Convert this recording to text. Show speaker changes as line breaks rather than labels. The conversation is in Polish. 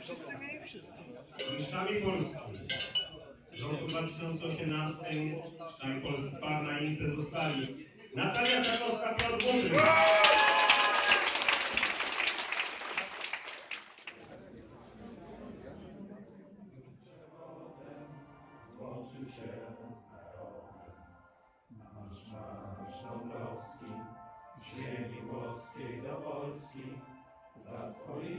Wszyscy mieli wszystko.
Mistrzami Polski. W roku 2018 mistrzami Polski par na Intę zostali Natalia Zakowska, Piotr Butry.
Złączył się z narodem nasz marsz Dąbrowski, ziemi włoskiej do Polski, za Twoim